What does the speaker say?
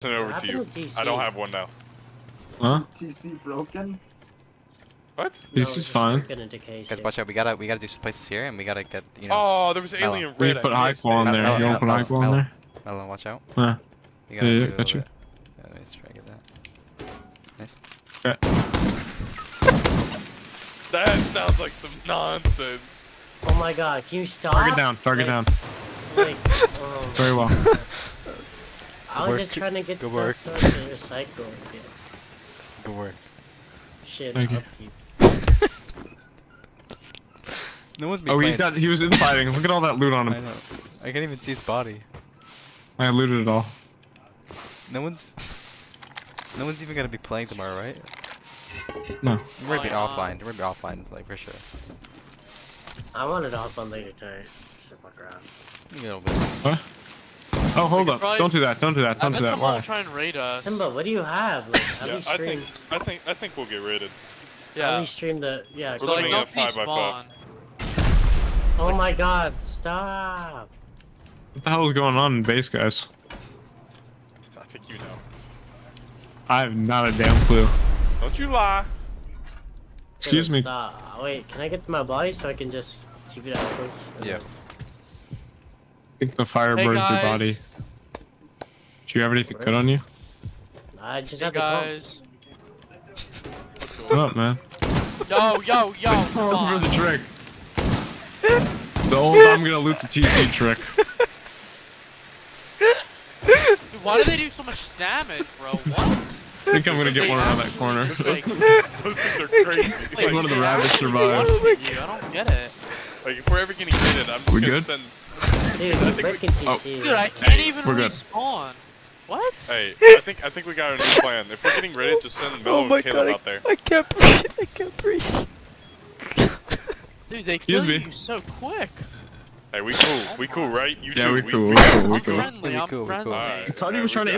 Send it over to you. to I don't have one now. Huh? Is TC broken? What? This is fine. Guys, watch out. We gotta we gotta do some places here, and we gotta get you know. Oh, there was Mellow. alien We red. put I high missed qual in there. Mellow, You wanna put mellow, high qual in there? Melon, watch out. Huh. You Yeah, gotta yeah, do a got you. Yeah, let's try to get that. Nice. Okay. That sounds like some nonsense. Oh my god, can you stop? Target down. Target Like- down. Like, oh, Very well. I was work. just trying to get Good stuff work. so I can recycle it. Good work. Shit, Thank you. No one's been Oh, he's got. He was inside. Look at all that loot on him. I him. know. I can't even see his body. I looted it all. No one's. No one's even gonna be playing tomorrow, right? No. We're gonna be Oh, yeah. offline. We're gonna be offline, like for sure. I wanted off on later tonight. So fuck around. A little bit. What? Oh, hold up. probably- Don't do that. Don't do that. Don't bet do that. someone will Why? try and raid us. Simba, what do you have? Like, at Yeah, least I stream. think, I think, I think we'll get raided. At Yeah. least stream the. Yeah. We're So go like, living don't at five by five. Oh my god, stop! What the hell is going on in base, guys? I think you know. I have not a damn clue. Don't you lie. Excuse me. Stop. Wait, can I get to my body so I can just keep it out close? Yeah. I think the fire Hey, burned your body. Do you have anything good on you? I just Hey have the guys. pumps. What up, man? Yo, yo, yo, come for the trick. The old I'm gonna loot the TC trick. Dude, why do they do so much damage, bro? What? I think I'm gonna get one around that corner. Like, Those things are crazy. like, Like, one of the rabbits survived. want. I don't get it. like, if we're ever getting hit, I'm just We gonna good? send. Dude, I we're think we- breaking oh. TC. Dude, I can't even we're good. Respawn. What? Hey, I think, I think we got a new plan. If we're getting ready, just send Mello Oh and Caleb God, out there. I can't breathe. I can't breathe. Dude, they Excuse kill me. you so quick. Hey, we cool. We cool, right? You Yeah, too. we cool. We we cool. We I'm friendly. I'm cool, cool. friendly. Alright. I thought he was trying to